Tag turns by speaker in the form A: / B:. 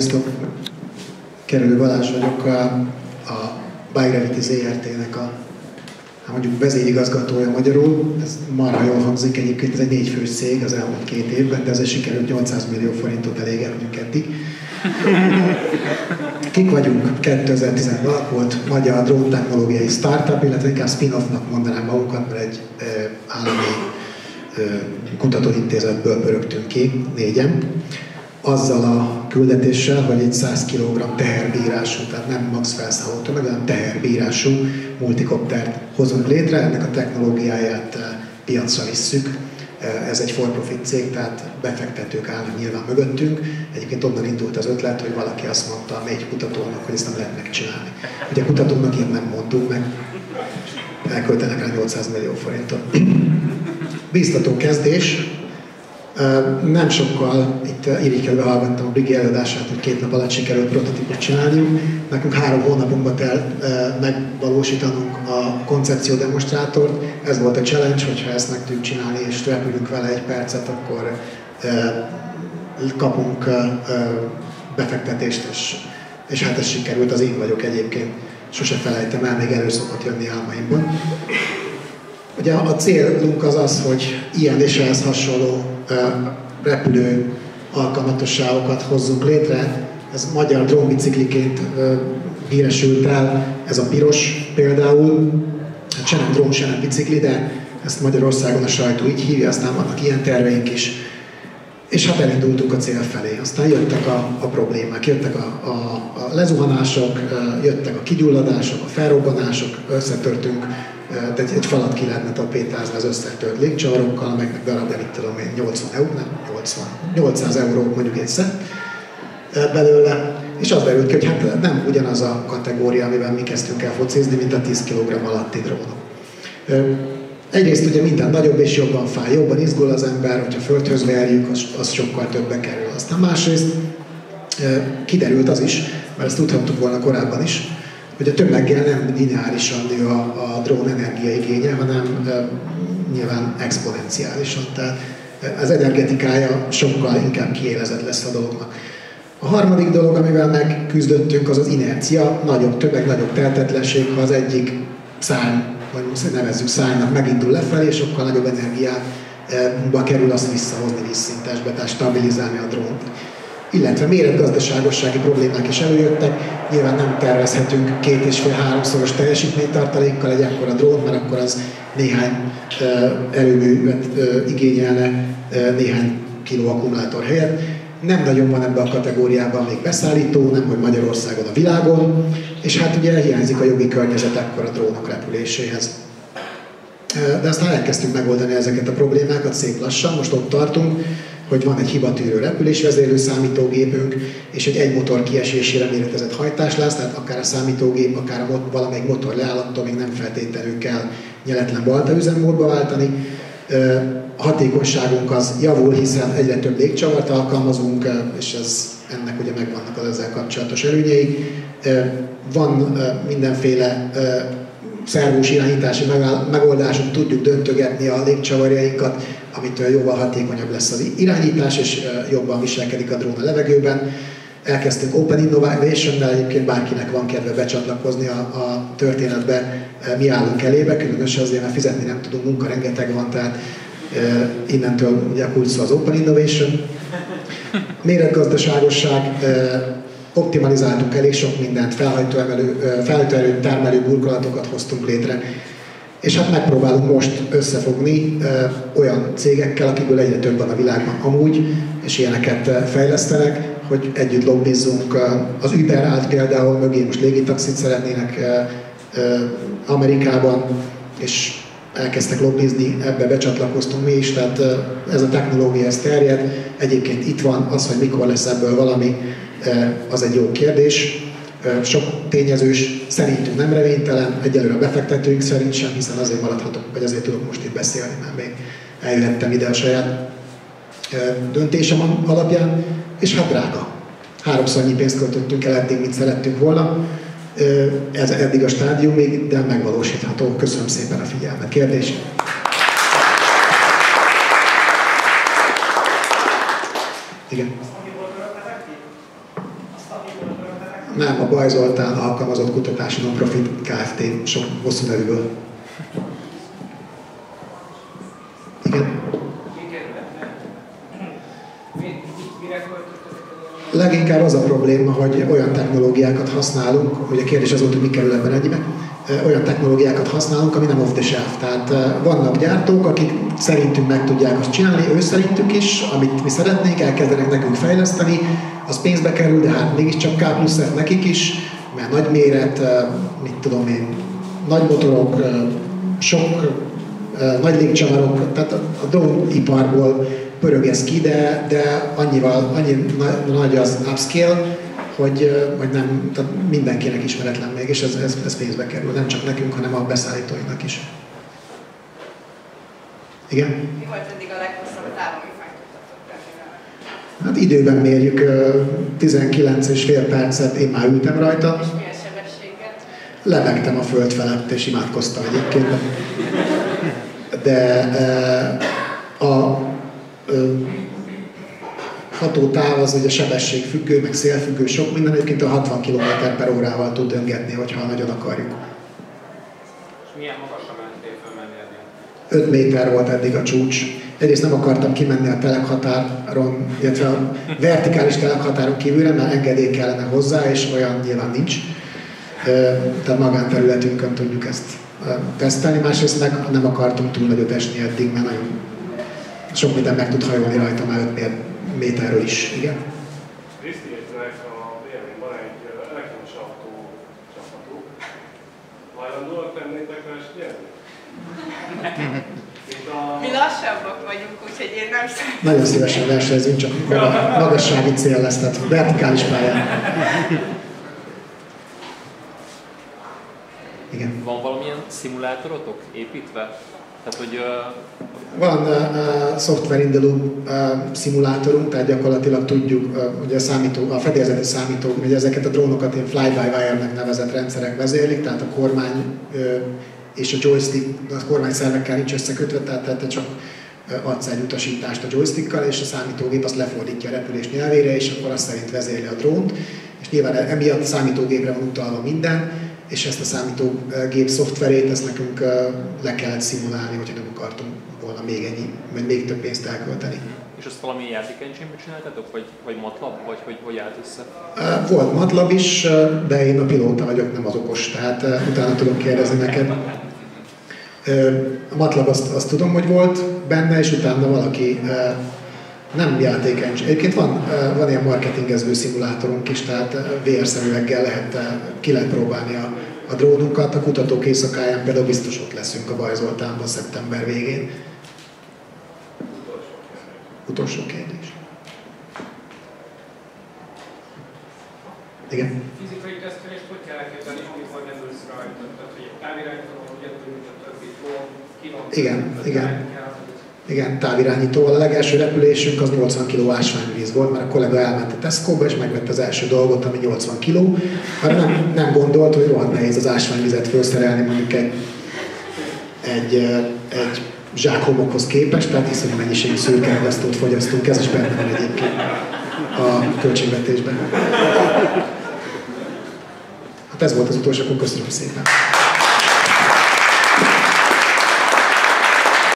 A: Sziasztok! Kerülő Balázs vagyok, a, Bygravity ZRT-nek a hát mondjuk vezérigazgatója magyarul. Ez marha jól hangzik, egyébként ez egy négyfős cég az elmúlt két évben, de ezzel sikerült 800 millió forintot elégetnünk eddig. Kik vagyunk? 2010-ben alakult magyar dróntechnológiai startup, illetve inkább spin-offnak mondanám magunkat, mert egy állami kutatóintézetből pörögtünk ki, négyen azzal a küldetéssel, hogy egy 100 kg teherbírású, tehát nem max felszálló tömeg, hanem teherbírású multikoptert hozunk létre, ennek a technológiáját eh, piacra visszük. Eh, ez egy for-profit cég, tehát befektetők állnak nyilván mögöttünk. Egyébként onnan indult az ötlet, hogy valaki azt mondta négy kutatónak, hogy ezt nem lehet megcsinálni. Ugye a kutatónak ilyet nem mondtunk meg, elköltenek rá 800 millió forintot. Bíztató kezdés, nem sokkal itt irigykedve hallgattam a Brigi előadását, hogy két nap alatt sikerült prototípus csinálni. Nekünk három hónapunkba kell megvalósítanunk a koncepció demonstrátort. Ez volt a challenge, hogyha ezt meg tudjuk csinálni és repülünk vele egy percet, akkor kapunk befektetést, és, és hát ez sikerült, az én vagyok egyébként. Sose felejtem el, még elő szokott jönni álmaimban. Ugye a célunk az az, hogy ilyen és ehhez hasonló repülő alkalmatosságokat hozzunk létre. Ez magyar drónbicikliként híresült el, ez a piros például. Hát se nem drón, se nem bicikli, de ezt Magyarországon a sajtó így hívja, aztán vannak ilyen terveink is. És hát elindultunk a cél felé. Aztán jöttek a, a problémák, jöttek a, a, a lezuhanások, jöttek a kigyulladások, a felrobbanások, összetörtünk tehát egy, falat ki lehetne tapétázni az összetört légcsavarokkal, meg, meg darab, de mit tudom én, 80 euró, nem 80, 800 euró mondjuk egy szett belőle, és az derült ki, hogy hát nem ugyanaz a kategória, amiben mi kezdtünk el focizni, mint a 10 kg alatti drónok. Egyrészt ugye minden nagyobb és jobban fáj, jobban izgul az ember, hogyha földhöz verjük, az, az sokkal többe kerül. Aztán másrészt kiderült az is, mert ezt tudhattuk volna korábban is, hogy a tömeggel nem lineárisan nő a, a drón energiaigénye, hanem e, nyilván exponenciálisan. Tehát az energetikája sokkal inkább kiélezett lesz a dolognak. A harmadik dolog, amivel megküzdöttünk, az az inercia, nagyobb tömeg, nagyobb teltetlenség, ha az egyik szárny, vagy most nevezzük szárnynak, megindul lefelé, sokkal nagyobb energiába kerül azt visszahozni vízszintesbe, tehát stabilizálni a drónt illetve méretgazdaságossági problémák is előjöttek. Nyilván nem tervezhetünk két és fél háromszoros teljesítménytartalékkal egy ekkora drón, mert akkor az néhány erőművet igényelne néhány kiló akkumulátor helyett. Nem nagyon van ebben a kategóriában még beszállító, nem hogy Magyarországon a világon, és hát ugye hiányzik a jogi környezet ekkor a drónok repüléséhez. De aztán elkezdtünk megoldani ezeket a problémákat szép lassan, most ott tartunk, hogy van egy hibatűrő repülésvezérlő számítógépünk, és egy egy motor kiesésére méretezett hajtás lesz, tehát akár a számítógép, akár a mot- valamelyik motor leállattól még nem feltétlenül kell nyeletlen balta üzemmódba váltani. A hatékonyságunk az javul, hiszen egyre több légcsavart alkalmazunk, és ez, ennek ugye megvannak az ezzel kapcsolatos előnyei. Van mindenféle szervós irányítási megoldásunk, tudjuk döntögetni a légcsavarjainkat, amitől jóval hatékonyabb lesz az irányítás, és jobban viselkedik a drón a levegőben. Elkezdtünk Open Innovation-nel, egyébként bárkinek van kedve becsatlakozni a, a történetbe, mi állunk elébe, különösen azért, mert fizetni nem tudunk, munka rengeteg van, tehát innentől ugye kulcs az Open Innovation. Méretgazdaságosság, optimalizáltunk elég sok mindent, felhajtóerő, termelő burkolatokat hoztunk létre, és hát megpróbálunk most összefogni olyan cégekkel, akikből egyre több van a világban amúgy, és ilyeneket fejlesztenek, hogy együtt lobbizzunk. Az Uber állt például mögé, most légitaxit szeretnének Amerikában, és elkezdtek lobbizni, ebbe becsatlakoztunk mi is, tehát ez a technológia ez terjed. Egyébként itt van az, hogy mikor lesz ebből valami, az egy jó kérdés. Sok tényezős szerintünk nem reménytelen, egyelőre a befektetőink szerint sem, hiszen azért maradhatok, vagy azért tudok most itt beszélni, mert még eljöttem ide a saját döntésem alapján, és hát drága. Háromszor annyi pénzt költöttünk el eddig, mint szerettünk volna. Ez eddig a stádium még, de megvalósítható. Köszönöm szépen a figyelmet. Kérdés? Igen. Nem, a Bajzoltán alkalmazott kutatási non-profit Kft. sok hosszú nevűből. Igen? Leginkább az a probléma, hogy olyan technológiákat használunk, hogy a kérdés az volt, hogy mi kerül ebben egybe, olyan technológiákat használunk, ami nem off the shelf. Tehát vannak gyártók, akik szerintünk meg tudják azt csinálni, ő szerintük is, amit mi szeretnénk, elkezdenek nekünk fejleszteni, az pénzbe kerül, de hát mégiscsak K plusz nekik is, mert nagy méret, mit tudom én, nagy motorok, sok nagy légcsavarok, tehát a dróniparból pörög ez ki, de, de annyival, annyi nagy az upscale, hogy, hogy nem, tehát mindenkinek ismeretlen még, és ez, ez, ez pénzbe kerül, nem csak nekünk, hanem a beszállítóinak is. Igen?
B: Mi volt eddig a leghosszabb táv, ami
A: Hát időben mérjük, 19 és fél percet én már ültem rajta.
B: És milyen sebességet?
A: Lebegtem a föld felett, és imádkoztam egyébként. De a hatótáv az ugye sebességfüggő, meg szélfüggő, sok minden, egyébként a 60 km per órával tud döngetni, hogyha nagyon akarjuk.
C: És milyen magasra mentél
A: fölmenni 5 méter volt eddig a csúcs. Egyrészt nem akartam kimenni a telekhatáron, illetve a vertikális telekhatáron kívülre, mert engedély kellene hozzá, és olyan nyilván nincs. Tehát magánterületünkön tudjuk ezt tesztelni, másrészt meg nem akartunk túl nagyot esni eddig, mert nagyon sok minden meg tud hajolni rajta már 5 méterről is. Igen?
D: Krisztiétnek a van egy elektromos autó csapató. Hajlandóak lennétek versenyelni?
B: Mi lassabbak vagyunk, úgyhogy én nem szeretném.
A: Nagyon szívesen versenyzünk, csak magassági cél lesz, tehát vertikális pályán. Igen.
C: Van valamilyen szimulátorotok építve? Tehát, hogy, uh...
A: Van uh, software in the loop uh, szimulátorunk, tehát gyakorlatilag tudjuk, uh, ugye a, számító, a fedélzeti számítók, ugye ezeket a drónokat ilyen fly-by-wire-nek nevezett rendszerek vezérlik, tehát a kormány uh, és a joystick, a kormány szervekkel nincs összekötve, tehát te csak adsz egy utasítást a joystickkal, és a számítógép azt lefordítja a repülés nyelvére, és akkor azt szerint vezérli a drónt, és nyilván emiatt a számítógépre van utalva minden, és ezt a számítógép szoftverét, ezt nekünk le kellett szimulálni, hogyha nem akartunk volna még ennyi, vagy még több pénzt elkölteni.
C: És azt valami játék engine csináltatok, vagy, vagy MATLAB, vagy hogy, hogy állt össze?
A: Volt MATLAB is, de én a pilóta vagyok, nem az okos, tehát utána tudom kérdezni neked. A MATLAB azt, azt tudom, hogy volt benne, és utána valaki nem játék engine. Egyébként van, van ilyen marketingező szimulátorunk is, tehát VR szemüveggel lehet, ki lehet próbálni a, a drónunkat. A kutatók éjszakáján például biztos ott leszünk a Bajzoltánban szeptember végén. Utolsó kérdés. Igen?
E: Fizikai tesztelést hogy kell elképzelni, amikor nem ülsz rajta? Tehát, hogy távirányítóval, ugyanúgy, mint a többi, ki van?
A: Igen, igen. Igen, távirányítóval. A legelső repülésünk az 80 kg ásványvíz volt, mert a kollega elment a Tesco-ba, és megvette az első dolgot, ami 80 kg. Hát nem, nem gondolt, hogy rohadt nehéz az ásványvizet felszerelni mondjuk egy, egy, egy zsákhomokhoz képest, tehát iszonyú mennyiségű szürkehagasztót fogyasztunk, ez is benne van egyébként a költségvetésben. Hát ez volt az utolsó, akkor köszönöm szépen.